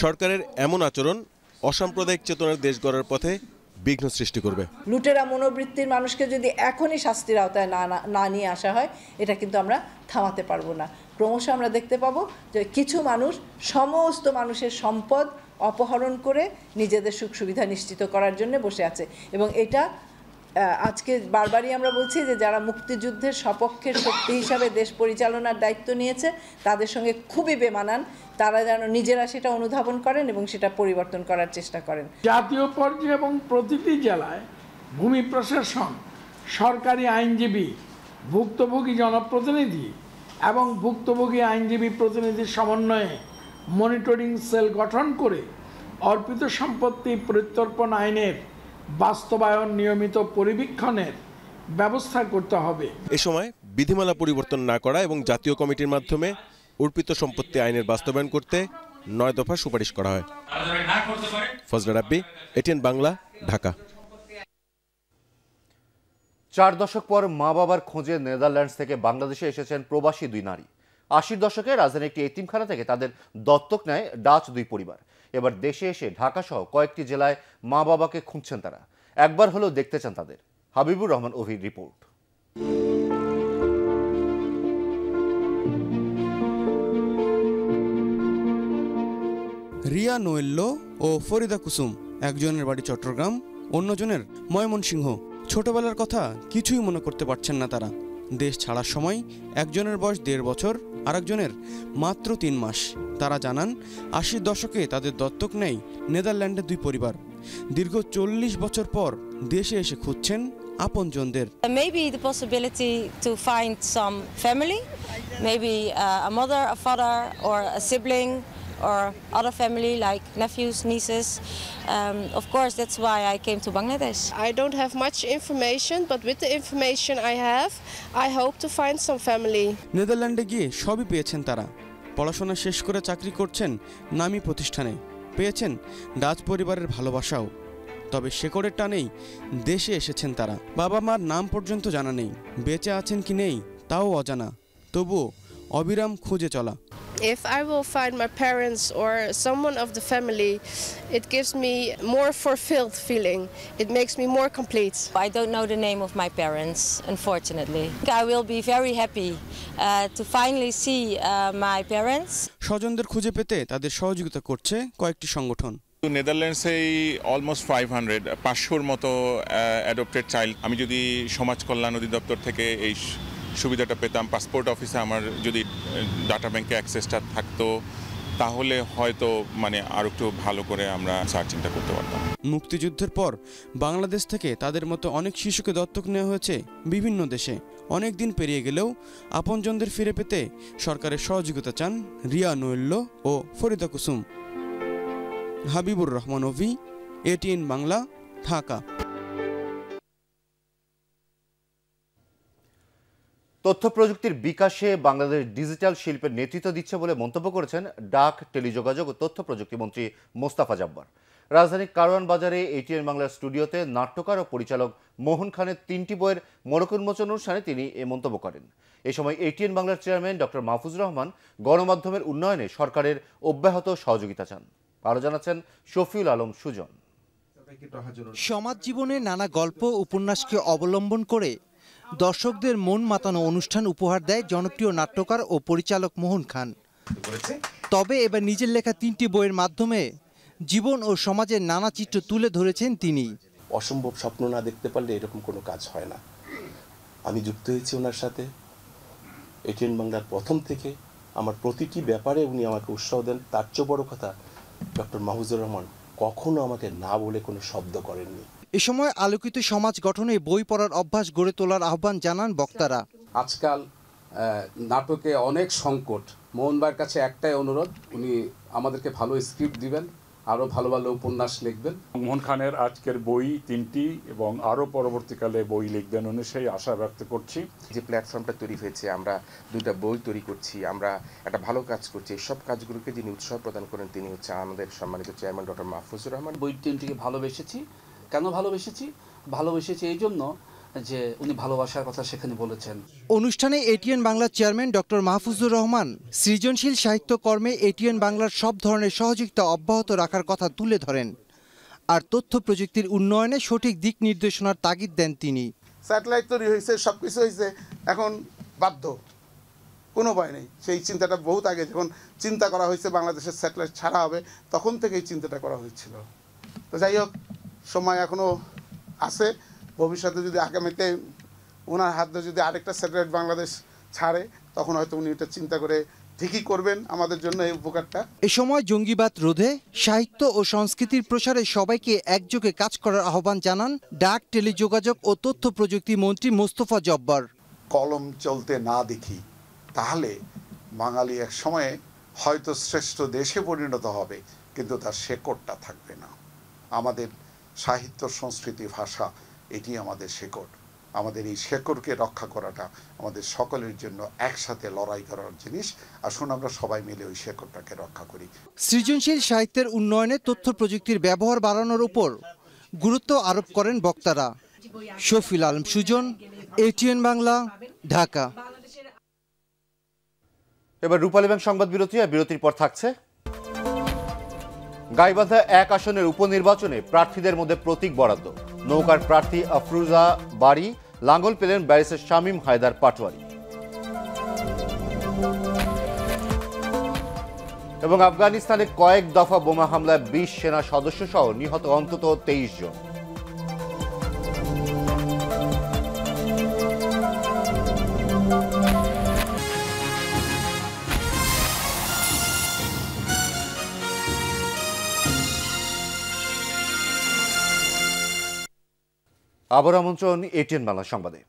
সরকারের এমন আচরণ অসাম্প্রদায়িক চেতনার দেশ গড়ার পথে বিঘ্ন সৃষ্টি করবে। লুটেরা মনোবৃত্তির মানুষকে যদি এখনই শাস্তির আওতায় না, না- নিয়ে আসা হয়, এটা কিন্তু আমরা থামাতে পারব না। ক্রমশ আমরা দেখতে পাবো যে কিছু মানুষ সমস্ত মানুষের সম্পদ অপহরণ করে নিজেদের সুখ সুবিধা নিশ্চিত করার জন্য বসে আছে। এবং এটা আজকে বারবারই আমরা বলছি যে যারা মুক্তিযুদ্ধের সপক্ষের শক্তি হিসাবে দেশ পরিচালনার দায়িত্ব নিয়েছে, তাদের সঙ্গে খুবই বেমানান। তারা যেন নিজেরা সেটা অনুধাবন করেন এবং সেটা পরিবর্তন করার চেষ্টা করেন। জাতীয় পর্যায়ে এবং প্রতিটি জেলায় ভূমি প্রশাসন, সরকারি আইনজীবী, ভুক্তভোগী জনপ্রতিনিধি এবং ভুক্তভোগী আইনজীবী প্রতিনিধির সমন্বয়ে মনিটরিং সেল গঠন করে অর্পিত সম্পত্তি প্রত্যর্পণ আইনের বাস্তবায়ন নিয়মিত পরিবীক্ষণের ব্যবস্থা করতে হবে। এ সময় বিধিমালা পরিবর্তন না করা এবং জাতীয় কমিটির মাধ্যমে অর্পিত সম্পত্তি আইনের বাস্তবায়ন করতে নয় দফা সুপারিশ করা হয়। ফজলা রাব্বি এটিএন বাংলা ঢাকা। চার দশক পর মা বাবার খোঁজে নেদারল্যান্ডস থেকে বাংলাদেশে এসেছেন প্রবাসী দুই নারী। আশির দশকে রাজধানীর একটি এতিমখানা থেকে তাদের দত্তক নেয় ডাচ দুই পরিবার। এবার দেশে এসে ঢাকা সহ কয়েকটি জেলায় মা বাবাকে খুঁজছেন তারা। একবার হলেও দেখতে চান তাদের। হাবিবুর রহমান অভির রিপোর্ট। রিয়া নোয়েল্লো ও ফরিদা কুসুম, একজনের বাড়ি চট্টগ্রাম, অন্যজনের ময়মনসিংহ। ছোটবেলার কথা কিছুই মনে করতে পারছেন না তারা। দেশ ছাড়ার সময় একজনের বয়স দেড় বছর আরেকজনের মাত্র তিন মাস। তারা জানান আশির দশকে তাদের দত্তক নেয় নেদারল্যান্ডের দুই পরিবার। দীর্ঘ চল্লিশ বছর পর দেশে এসে খুঁজছেন আপনজনদের। Maybe the possibility to find some family, maybe uh, a mother, a or other family like nephews, nieces. Um, of course, that's why I came to Bangladesh. I don't have much information, but with the information I have, I hope to find some family. নেদারল্যান্ডে গিয়ে সবই পেয়েছেন তারা পড়াশোনা শেষ করে চাকরি করছেন নামী প্রতিষ্ঠানে পেয়েছেন ডাচ পরিবারের ভালোবাসাও তবে শেকড়ের টানেই দেশে এসেছেন তারা বাবা মার নাম পর্যন্ত জানা নেই বেঁচে আছেন কি নেই তাও অজানা তবুও অবিরাম খুঁজে চলা If I will find my parents or someone of the family, it gives me more fulfilled feeling. It makes me more complete. I don't know the name of my parents, unfortunately. I will be very happy uh, to finally see uh, my parents. স্বজনদের খুঁজে পেতে তাদের সহযোগিতা করছে কয়েকটি সংগঠন নেদারল্যান্ডসেই almost five hundred পাঁচশোর মতো অ্যাডপ্টেড চাইল্ড আমি যদি সমাজ কল্যাণ অধিদপ্তর থেকে এই সুবিধাটা পেতাম পাসপোর্ট অফিসে আমার যদি ডাটা ব্যাংকে অ্যাক্সেসটা থাকতো, তাহলে হয়তো মানে আরও একটু ভালো করে আমরা সার্চিংটা করতে পারতাম। মুক্তিযুদ্ধের পর, বাংলাদেশ থেকে তাদের মতো অনেক শিশুকে দত্তক নেওয়া হয়েছে বিভিন্ন দেশে। অনেক দিন পেরিয়ে গেলেও, আপনজনদের ফিরে পেতে সরকারের সহযোগিতা চান রিয়া নোয়েল্লো ও ফরিদা কুসুম। হাবিবুর রহমান অভি এটিএন বাংলা, ঢাকা। তথ্য প্রযুক্তির বিকাশে বাংলাদেশ ডিজিটাল শিল্পের নেতৃত্ব দিচ্ছে বলে মন্তব্য করেছেন ডাক, টেলিযোগাযোগ ও তথ্য প্রযুক্তি মন্ত্রী মোস্তাফা জাব্বার। রাজধানীর কারওয়ান বাজারে এটিএন বাংলার স্টুডিওতে নাট্যকার ও পরিচালক মোহন খানের তিনটি বইয়ের মোড়ক উন্মোচন অনুষ্ঠানে তিনি এ মন্তব্য করেন। এ সময় এটিএন বাংলার চেয়ারম্যান ডক্টর মাহফুজ রহমান গণমাধ্যমের উন্নয়নে সরকারের অব্যাহত সহযোগিতা চান। আরও জানাচ্ছেন শফিউল আলম সুজন। সমাজ জীবনে নানা গল্প উপন্যাসকে অবলম্বন করে দর্শকদের মন মাতানো অনুষ্ঠান উপহার দেয় জনপ্রিয় নাট্যকার ও পরিচালক মোহন খান। তবে এবার নিজের লেখা তিনটি বইয়ের মাধ্যমে জীবন ও সমাজের নানা চিত্র তুলে ধরেছেন তিনি। অসম্ভব স্বপ্ন না দেখতে পারলে এরকম কোনো কাজ হয় না। আমি যুক্ত হয়েছি ওনার সাথে। এটিএন বাংলার প্রথম থেকে আমার প্রতিটি ব্যাপারে উনি আমাকে উৎসাহ দেন। তার চেয়ে বড় কথা, ডক্টর মাহফুজুর রহমান কখনো আমাকে না বলে কোনো শব্দ করেননি। এ সময় আলোকিত সমাজ গঠনে বই পড়ার অভ্যাস গড়ে তোলার আহ্বান জানান বক্তারা। আজকাল নাটকে অনেক সংকট। মোহন ভাইয়ের কাছে একটাই অনুরোধ উনি আমাদেরকে ভালো স্ক্রিপ্ট দিবেন আরও ভালো ভালো উপন্যাস লিখবেন। মোহন খানের আজকের বই তিনটি এবং আরও পরবর্তীকালে বই লিখবেন উনি সেই আশা ব্যক্ত করছি। যে প্ল্যাটফর্মটা তৈরি হয়েছে আমরা দুইটা বই তৈরি করছি আমরা একটা ভালো কাজ করছি। এই সব কাজগুলোকে যিনি উৎসাহ প্রদান করেন তিনি হচ্ছে আমাদের সম্মানিত চেয়ারম্যান ডক্টর মাহফুজুর রহমান। বই তিনটিকে ভালোবেসেছি। কেন ভালোবেসেছি? ভালোবেসেছি এই জন্য যে উনি ভালোবাসার কথা সেখানে বলেছেন। অনুষ্ঠানে এটিএন বাংলার চেয়ারম্যান ডক্টর মাহফুজুর রহমান সৃজনশীল সাহিত্যকর্মে এটিএন বাংলার সব ধরনের সহযোগিতা অব্যাহত রাখার কথা তুলে ধরেন আর তথ্য প্রযুক্তির উন্নয়নে সঠিক দিক নির্দেশনার তাগিদ দেন তিনি। স্যাটেলাইট তৈরি হয়েছে সব কিছু হয়েছে এখন বাধ্য। কোনো উপায় নেই। সেই চিন্তাটা বহুত আগে যখন চিন্তা করা হয়েছে বাংলাদেশের স্যাটেলাইট ছাড়া হবে তখন থেকে এই চিন্তাটা করা হয়েছিল। তো যাই হোক সময় এখনও আছে। ভবিষ্যতে যদি আগামীতে ওনার হাত ধরে যদি আরেকটা স্যাটেলাইট বাংলাদেশ ছাড়ে তখন হয়তো উনি এটা চিন্তা করে ঠিকই করবেন আমাদের জন্য এই উপকারটা। এ সময় জঙ্গিবাদ রোধে সাহিত্য ও সংস্কৃতির প্রসারে সবাইকে একযোগে কাজ করার আহ্বান জানান ডাক টেলিযোগাযোগ ও তথ্য প্রযুক্তি মন্ত্রী মোস্তফা জব্বার। কলম চলতে না দেখি তাহলে বাঙালি এক সময়ে হয়তো শ্রেষ্ঠ দেশে পরিণত হবে কিন্তু তার শেকড়টা থাকবে না। আমাদের সাহিত্য সংস্কৃতি ভাষা এটি আমাদের শেকড়। আমাদের এই শেকড়কে রক্ষা করাটা আমাদের সকলের জন্য একসাথে লড়াই করার জিনিস। আসুন আমরা সবাই মিলে ওই শেকড়টাকে রক্ষা করি। সৃজনশীল সাহিত্যের উন্নয়নে তথ্য প্রযুক্তির ব্যবহার বাড়ানোর উপর গুরুত্ব আরোপ করেন বক্তারা শফিল আলম সুজন এটিএন বাংলা ঢাকা। এবার রূপালী ব্যাংক সংবাদ বিরতি আর বিরতির পর থাকছে গাইবান্ধা এক আসনের উপনির্বাচনে প্রার্থীদের মধ্যে প্রতীক বরাদ্দ। নৌকার প্রার্থী আফরুজা বাড়ি লাঙ্গল পেলেন ব্যারিসের শামীম হায়দার পাটোয়ারি। এবং আফগানিস্তানে কয়েক দফা বোমা হামলায় বিশ সেনা সদস্য সহ নিহত অন্তত তেইশ জন। আবার আমন্ত্রণ এটিএন বাংলা সংবাদে।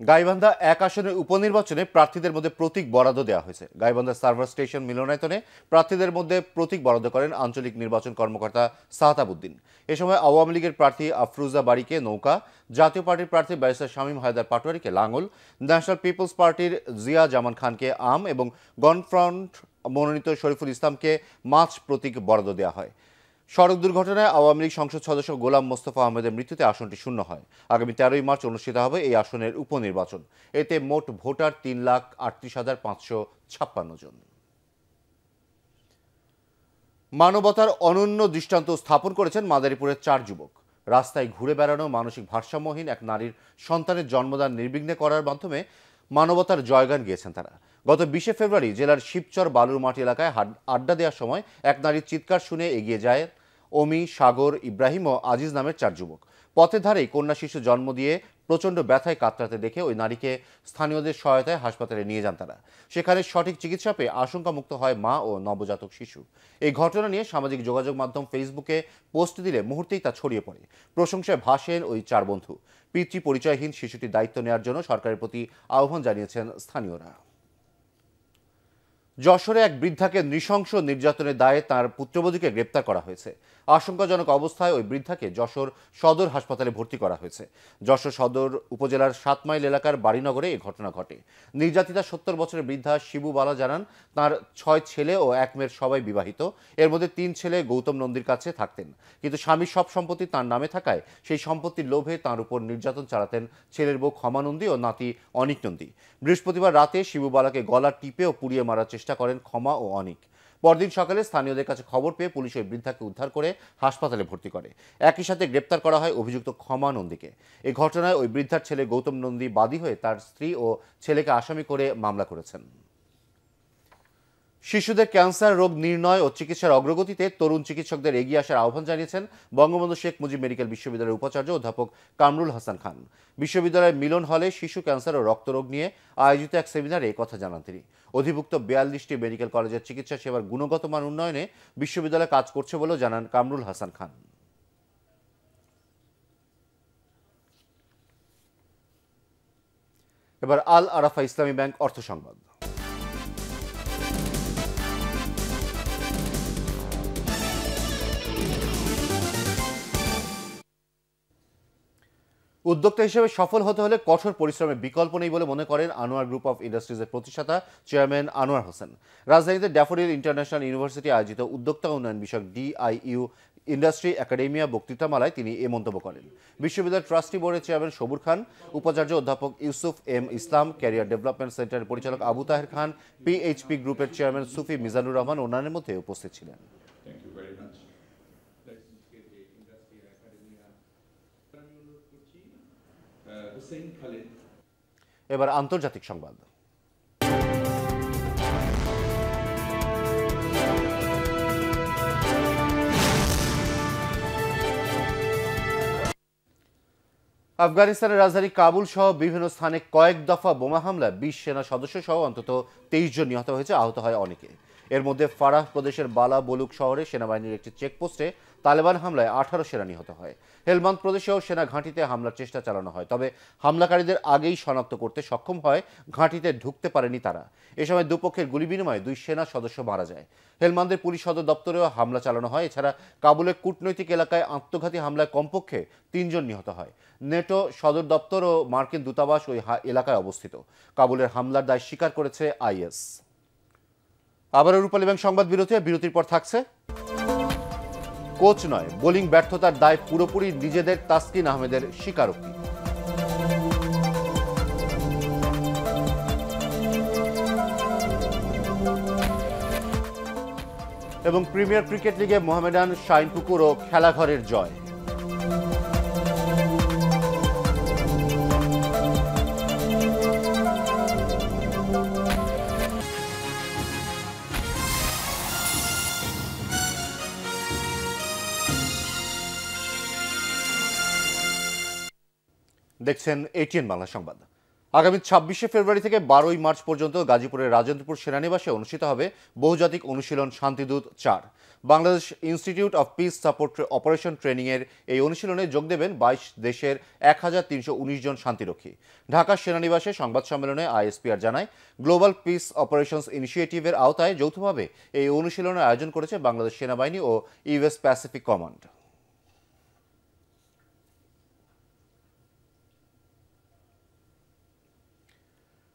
গাইবান্ধা এক আসনের উপনির্বাচনে প্রার্থীদের মধ্যে প্রতীক বরাদ্দ দেওয়া হয়েছে। গাইবান্ধা সার্ভার স্টেশন মিলনায়তনে প্রার্থীদের মধ্যে প্রতীক বরাদ্দ করেন আঞ্চলিক নির্বাচন কর্মকর্তা সাহাতাবুদ্দিন। এ সময় আওয়ামী লীগের প্রার্থী আফরুজা বাড়িকে নৌকা, জাতীয় পার্টির প্রার্থী ব্যারিস্টার শামীম হায়দার পাটোয়ারিকে লাঙ্গল ন্যাশনাল পিপলস পার্টির জিয়া জামান খানকে আম এবং গণফ্রন্ট মনোনীত শরীফুল ইসলামকে মাছ প্রতীক বরাদ্দ দেওয়া হয়। সড়ক দুর্ঘটনায় আওয়ামী লীগ সংসদ সদস্য গোলাম মোস্তফা আহমেদের মৃত্যুতে আসনটি শূন্য হয়। আগামী তেরোই মার্চ অনুষ্ঠিত হবে এই আসনের উপনির্বাচন। এতে মোট ভোটার তিন লাখ আটত্রিশ হাজার পাঁচশো ছাপ্পান্ন জন। মানবতার অনন্য দৃষ্টান্ত স্থাপন করেছেন মাদারীপুরের চার যুবক। রাস্তায় ঘুরে বেড়ানো মানসিক ভারসাম্যহীন এক নারীর সন্তানের জন্মদান নির্বিঘ্নে করার মাধ্যমে মানবতার জয়গান গিয়েছেন তারা। গত বিশে ফেব্রুয়ারি জেলার শিবচর বালুরমাটি এলাকায় আড্ডা দেওয়ার সময় এক নারীর চিৎকার শুনে এগিয়ে যায় অমি সাগর, ইব্রাহিম ও আজিজ নামের চার যুবক। পথের ধারেই কন্যা শিশু জন্ম দিয়ে প্রচণ্ড ব্যথায় কাতরাতে দেখে ওই নারীকে স্থানীয়দের সহায়তায় হাসপাতালে নিয়ে যান তারা। সেখানে সঠিক চিকিৎসা পেয়ে আশঙ্কামুক্ত হয় মা ও নবজাতক শিশু। এই ঘটনা নিয়ে সামাজিক যোগাযোগ মাধ্যম ফেসবুকে পোস্ট দিলে মুহূর্তেই তা ছড়িয়ে পড়ে। প্রশংসায় ভাসেন ওই চার বন্ধু। পিতৃ পরিচয়হীন শিশুটির দায়িত্ব নেওয়ার জন্য সরকারের প্রতি আহ্বান জানিয়েছেন স্থানীয়রা। যশোরে এক বৃদ্ধাকে নৃশংস নির্যাতনের দায়ে তার পুত্রবধূকে গ্রেপ্তার করা হয়েছে। আশঙ্কাজনক অবস্থায় ওই বৃদ্ধাকে যশোর সদর হাসপাতালে ভর্তি করা হয়েছে। যশোর সদর উপজেলার সাত মাইল এলাকার বাড়িনগরে এই ঘটনা ঘটে। নির্যাতিতা সত্তর বছরের বৃদ্ধা শিবু বালা জানান, তার ছয় ছেলে ও এক মেয়ের সবাই বিবাহিত। এর মধ্যে তিন ছেলে গৌতম নন্দীর কাছে থাকতেন। কিন্তু স্বামীর সব সম্পত্তি তার নামে থাকায় সেই সম্পত্তির লোভে তার উপর নির্যাতন চালাতেন ছেলের বউ ক্ষমানন্দী ও নাতি অনিক নন্দী। বৃহস্পতিবার রাতে শিবুবালাকে গলা টিপে ও পুড়িয়ে মারার চেষ্টা করেন ক্ষমা ও অনিক। পরদিন সকালে স্থানীয়দের কাছে খবর পেয়ে পুলিশ ওই বৃদ্ধাকে উদ্ধার করে হাসপাতালে ভর্তি করে। একই সাথে গ্রেপ্তার করা হয় অভিযুক্ত ক্ষমা নন্দীকে। এই ঘটনায় ওই বৃদ্ধার ছেলে গৌতম নন্দী বাদী হয়ে তার স্ত্রী ও ছেলেকে আসামি করে মামলা করেছেন। শিশুদের ক্যান্সার রোগ নির্ণয় ও চিকিৎসার অগ্রগতিতে তরুণ চিকিৎসকদের এগিয়ে আসার আহ্বান জানিয়েছেন বঙ্গবন্ধু শেখ মুজিব মেডিকেল বিশ্ববিদ্যালয়ের উপাচার্য অধ্যাপক কামরুল হাসান খান। বিশ্ববিদ্যালয়ের মিলন হলে শিশু ক্যান্সার ও রক্তরোগ নিয়ে আয়োজিত এক সেমিনারে কথা জানান তিনি। অধিভুক্ত বিয়াল্লিশটি মেডিকেল কলেজের চিকিৎসা সেবার গুণগত মান উন্নয়নে বিশ্ববিদ্যালয় কাজ করছে বলেও জানান কামরুল হাসান খান। এবার আল আরাফা ইসলামী ব্যাংক অর্থ সংবাদ। উদ্যোক্তা হিসেবে সফল হতে হলে কঠোর পরিশ্রমের বিকল্প নেই বলে মনে করেন আনোয়ার গ্রুপ অফ ইন্ডাস্ট্রিজের প্রতিষ্ঠাতা চেয়ারম্যান আনোয়ার হোসেন। রাজধানীতে ড্যাফোডিল ইন্টারন্যাশনাল ইউনিভার্সিটি আয়োজিত উদ্যোক্তা উন্নয়ন বিষয়ক ডিআইইউ ইন্ডাস্ট্রি একাডেমিয়া বক্তৃতামালায় তিনি এ মন্তব্য করেন। বিশ্ববিদ্যালয় ট্রাস্টি বোর্ডের চেয়ারম্যান সবুর খান, উপাচার্য অধ্যাপক Yusuf M Islam, career development সেন্টারের পরিচালক আবু তাহের খান, পিএইচপি গ্রুপের চেয়ারম্যান সুফি মিজানুর রহমান অন্যান্যের মধ্যে উপস্থিত ছিলেন। এবার আন্তর্জাতিক সংবাদ। আফগানিস্তানের রাজধানী কাবুল সহ বিভিন্ন স্থানে কয়েক দফা বোমা হামলায় বিশ সেনা সদস্য সহ অন্তত তেইশ জন নিহত হয়েছে, আহত হয় অনেকে। এর মধ্যে ফারাহ প্রদেশের বালা বলুক শহরে সেনাবাহিনীর একটি চেকপোস্টে তালেবান হামলায় আঠারো সেনা নিহত হয়। হেলমান্দ প্রদেশেও সেনা ঘাঁটিতে হামলার চেষ্টা চালানো হয়, তবে হামলাকারীদের আগেই শনাক্ত করতে সক্ষম হয়, ঘাঁটিতে ঢুকতে পারেনি তারা। এ সময় দুপক্ষের গুলি বিনিময়ে দুই সেনা সদস্য মারা যায়। হেলমান্দের পুলিশ সদর দপ্তরেও হামলা চালানো হয়, এছাড়া কাবুলের কূটনৈতিক এলাকায় আত্মঘাতী হামলায় কমপক্ষে তিনজন নিহত হয়। নেটো সদর দপ্তর ও মার্কিন দূতাবাস ওই এলাকায় অবস্থিত। কাবুলের হামলার দায় স্বীকার করেছে আইএস। আবারও রূপালী ব্যাংক সংবাদ বিরতি বিরতির পর থাকছে কোচ নয়, বোলিং ব্যর্থতার দায় পুরোপুরি নিজেদের তাসকিন আহমেদের স্বীকারোক্তি। এবং প্রিমিয়ার ক্রিকেট লিগে মোহামেডান শাইনপুকুর ও খেলাঘরের জয়। দেখছেন এটিএন বাংলা সংবাদ। আগামী ছাব্বিশে ফেব্রুয়ারি থেকে বারোই মার্চ পর্যন্ত গাজীপুরের রাজেন্দ্রপুর সেনানিবাসে অনুষ্ঠিত হবে বহুজাতিক অনুশীলন শান্তিদূত চার। Bangladesh institute of peace support operation ট্রেনিংয়ের এই অনুশীলনে যোগ দেবেন বাইশ দেশের এক হাজার তিনশো উনিশ জন শান্তিরক্ষী। ঢাকা সেনানিবাসে সংবাদ সম্মেলনে আইএসপিআর জানায়, গ্লোবাল পিস অপারেশনস ইনিশিয়েটিভের আওতায় যৌথভাবে এই অনুশীলনের আয়োজন করেছে বাংলাদেশ সেনাবাহিনী ও ইউএস প্যাসিফিক কমান্ড।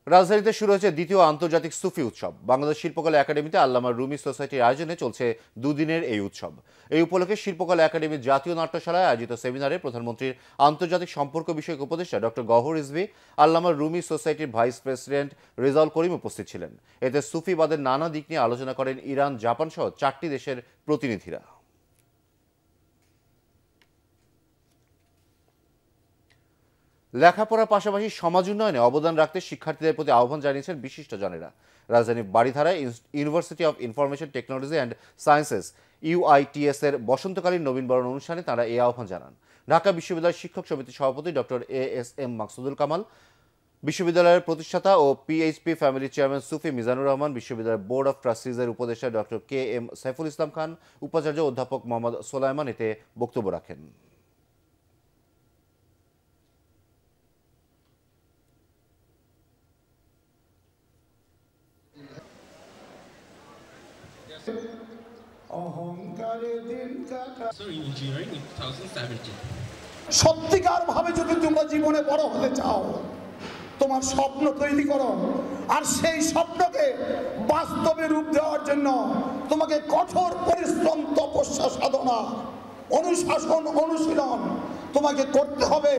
রাজধানীতে শুরু হয়েছে দ্বিতীয় আন্তর্জাতিক সুফি উৎসব। বাংলাদেশ শিল্পকলা একাডেমিতে আল্লামা রুমি সোসাইটির আয়োজনে চলছে দুদিনের এই উৎসব। এই উপলক্ষে শিল্পকলা একাডেমির জাতীয় নাট্যশালায় আয়োজিত সেমিনারে প্রধানমন্ত্রীর আন্তর্জাতিক সম্পর্ক বিষয়ক উপদেষ্টা ডক্টর গহর রিজভি, আল্লামা রুমি সোসাইটির ভাইস প্রেসিডেন্ট রেজাউল করিম উপস্থিত ছিলেন। এতে সুফিবাদের নানা দিক নিয়ে আলোচনা করেন ইরান জাপান সহ চারটি দেশের প্রতিনিধিরা। লেখাপড়ার পাশাপাশি সমাজ উন্নয়নে অবদান রাখতে শিক্ষার্থীদের প্রতি আহ্বান জানিয়েছেন বিশিষ্ট জনেরা রাজধানীর বাড়িধারায় university of information technology and sciences UITS এর বসন্তকালীন নবীনবরণ অনুষ্ঠানে তারা এই আহ্বান জানান। ঢাকা বিশ্ববিদ্যালয় শিক্ষক সমিতির সভাপতি doctor A S M Maksudul Kamal, বিশ্ববিদ্যালয়ের প্রতিষ্ঠাতা ও PHP family chairman Sufi Mizanur Rahman, বিশ্ববিদ্যালয়ের বোর্ড অফ ট্রাস্টিজের উপদেষ্টা doctor K M Saiful Islam Khan, উপাচার্য অধ্যাপক মোহাম্মদ সোলাইমান এতে বক্তব্য রাখেন। সত্যিকার ভাবে যদি তোমরা জীবনে বড় হতে চাও তোমার স্বপ্ন তৈরি করো। আর সেই স্বপ্নকে বাস্তবে রূপ দেওয়ার জন্য তোমাকে কঠোর পরিশ্রম তপস্যা সাধনা অনুশাসন অনুশীলন তোমাকে করতে হবে।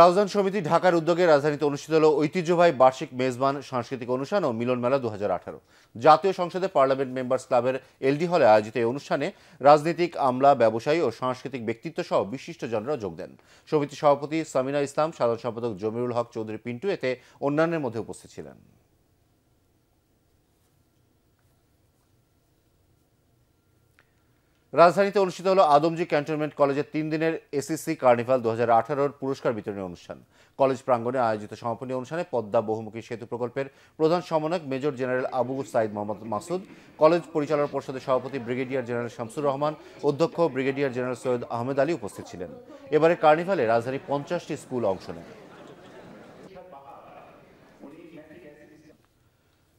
রাজধানী সমিতি ঢাকার উদ্যোগে রাজধানীতে অনুষ্ঠিত হল ঐতিহ্যবাহী বার্ষিক মেজবান সাংস্কৃতিক অনুষ্ঠান ও মিলন মেলা দু হাজার আঠারো। জাতীয় সংসদে পার্লামেন্ট মেম্বার্স ক্লাবের এলডি হলে আয়োজিত এই অনুষ্ঠানে রাজনৈতিক, আমলা, ব্যবসায়ী ও সাংস্কৃতিক ব্যক্তিত্ব সহ বিশিষ্টজনরা যোগ দেন। সমিতির সভাপতি সামিনা ইসলাম, সাধারণ সম্পাদক জমিরুল হক চৌধুরী পিন্টু এতে অন্যান্যের মধ্যে উপস্থিত ছিলেন। রাজধানীতে অনুষ্ঠিত হলো আদমজি ক্যান্টনমেন্ট কলেজের তিন দিনের এসএসসি কার্নিভাল দু হাজার পুরস্কার বিতরণী অনুষ্ঠান। কলেজ প্রাঙ্গণে আয়োজিত সমাপনী অনুষ্ঠানে পদ্মা বহুমুখী সেতু প্রকল্পের প্রধান সমন্বয়ক major general Abu Sayed Mohammad Masud, college পরিচালনা পর্ষদের সভাপতি ব্রিগেডিয়ার জেনারেল শামসুর রহমান, অধ্যক্ষ ব্রিগেডিয়ার জেনারেল সৈয়দ আহমেদ আলী উপস্থিত ছিলেন। এবারে কার্নিভালে রাজধানীর পঞ্চাশটি স্কুল অংশ নেয়।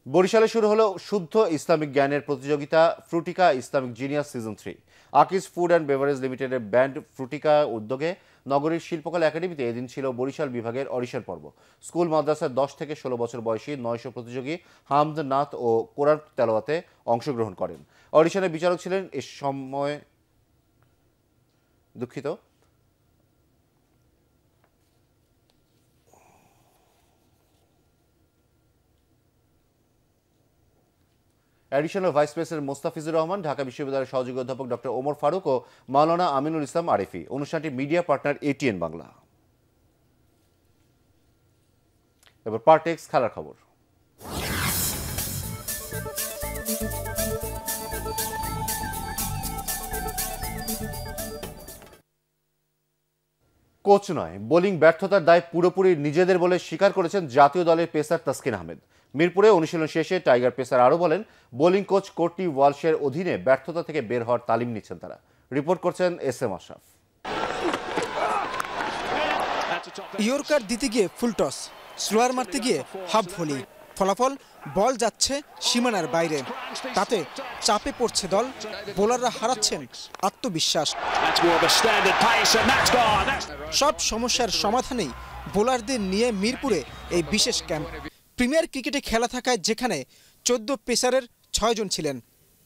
বরিশালে শুরু হলো শুদ্ধ ইসলামিক জ্ঞানের প্রতিযোগিতা Fruitika Islamic genius season three. Akij food and beverage লিমিটেডের ব্যান্ড ফ্রুটিকা উদ্যোগে নগরীর শিল্পকলা একাডেমিতে এদিন ছিল বরিশাল বিভাগের অডিশন পর্ব। স্কুল, মাদ্রাসার দশ থেকে ষোলো বছর বয়সী নয়শো প্রতিযোগী হামদ নাথ ও কোরআন তেলাওয়াতে অংশগ্রহণ করেন। অডিশনে বিচারক ছিলেন এ সময় দুঃখিত। Additional vice president Mostafizur Rahman, Dhaka বিশ্ববিদ্যালয়ের সহযোগী অধ্যাপক ডক্টর ওমর ফারুক ও মাওলানা আমিনুল ইসলাম আরিফি। অনুষ্ঠানটি মিডিয়া পার্টনার এটিএন বাংলা। এবার পার্টেক্স খেলার খবর। কোচ নয়, বোলিং ব্যর্থতার দায় পুরোপুরি নিজেদের বলে স্বীকার করেছেন জাতীয় দলের পেসার তাসকিন আহমেদ। মিরপুরে অনুশীলন শেষে টাইগার পেসার আরও বলেন, বোলিং কোচ কোর্টি ওয়ালসের অধীনে ব্যর্থতা থেকে বের হওয়ার তালিম নিচ্ছেন তারা। রিপোর্ট করছেন এস এম আশরাফ। ইয়র্কার দিতে গিয়ে ফুলটস স্লোয়ার মারতে গিয়ে হাফ ভলি। ফলাফল বল যাচ্ছে সীমানার বাইরে। তাতে চাপে পড়ছে দল বোলাররা হারাচ্ছেন আত্মবিশ্বাস। সব সমস্যার সমাধানেই বোলারদের নিয়ে মিরপুরে এই বিশেষ ক্যাম্প। প্রিমিয়ার ক্রিকেটে খেলা থাকায় যেখানে চোদ্দ পেসারের ছয়জন ছিলেন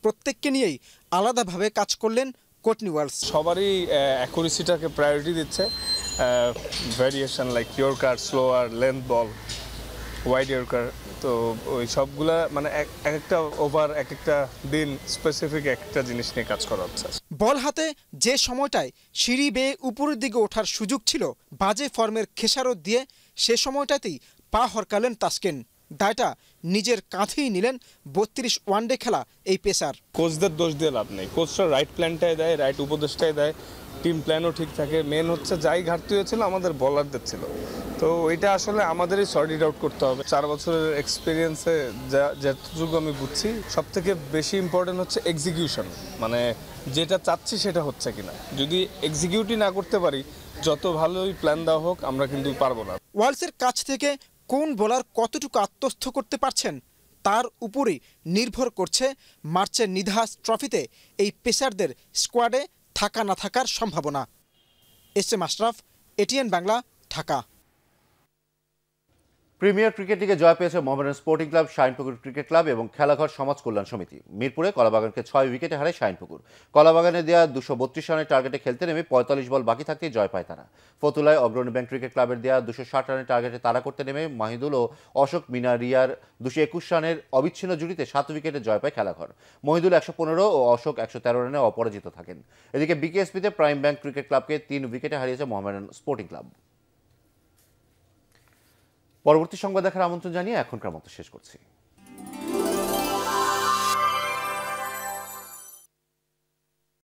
প্রত্যেককে নিয়েই আলাদাভাবে কাজ করলেন কোটনি ওয়ার্লস সবারই অ্যাকুরেসিটাকে প্রায়োরিটি দিচ্ছে। Variation like yorker slower length ball wide yorker তো ওই সবগুলা মানে এক এক একটা ওভার এক একটা দিন স্পেসিফিক একটা জিনিস নিয়ে কাজ করা হচ্ছে। বল হাতে যে সময়টায় সিঁড়ি বেয়ে উপরের দিকে ওঠার সুযোগ ছিল বাজে ফর্মের খেসারত দিয়ে সে সময়টাতেই পা হরকালেন তাসকিন। দায়টা নিজের কাঁধেই নিলেন বত্রিশ ওয়ানডে খেলা এই পেসার। কোচদের দোষ দিয়ে লাভ নেই। কোচরা রাইট প্ল্যানটাই দেয় রাইট উপদেশটাই দেয়। টিম প্ল্যানও ঠিক থাকে। মেন হচ্ছে যাই ঘাটতি হয়েছিল, আমাদের বলারদের ছিল। তো ওইটা আসলে আমাদেরই সর্ট ইট আউট করতে হবে। চার বছরের এক্সপিরিয়েন্সে যা যতটুকু আমি বুঝছি সব থেকে বেশি ইম্পর্টেন্ট হচ্ছে এক্সিকিউশন মানে যেটা চাচ্ছি সেটা হচ্ছে কিনা। যদি এক্সিকিউটই না করতে পারি, যত ভালোই প্ল্যান দেওয়া হোক, আমরা কিন্তু পারব না। ওয়ালসের কাছ থেকে কোন বোলার কতটুকু আত্মস্থ করতে পারছেন, তার উপরই নির্ভর করছে মার্চের নিধাস ট্রফিতে এই পেসারদের স্কোয়াডে থাকা না থাকার সম্ভাবনা। S M Ashraf ATN Bangla Dhaka. Premier cricket লিগে জয় পেয়েছে Mohammedan sporting club Shinepukur cricket club এবং খেলাঘর সমাজ কল্যাণ সমিতি। মিরপুরে কলাবাগানকে ছয় উইকেটে হারে শাইনপুকুর কলাবাগানে দেওয়া দুশো বত্রিশ রানের টার্গেটে খেলতে নেমে পঁয়তাল্লিশ বল বাকি থাকতেই জয় পায় তারা। ফতুলায় অগ্রণী ব্যাংক ক্রিকেট ক্লাবের দেওয়া দুশো ষাট রানের টার্গেটে তারা করতে নেমে মাহিদুল ও অশোক মিনারিয়ার দুশো একুশ রানের অবিচ্ছিন্ন জুটিতে সাত উইকেটে জয় পায় খেলাঘর। মহিদুল একশো পনেরো ও অশোক একশো তেরো রানে অপরাজিত থাকেন। এদিকে বিকেএসপিতে প্রাইম ব্যাংক ক্রিকেট ক্লাবকে তিন উইকেটে হারিয়েছে মোহামেডান স্পোর্টিং ক্লাব। পরবর্তী সংবাদ দেখার আমন্ত্রণ জানিয়ে এখনকার মতো শেষ করছি।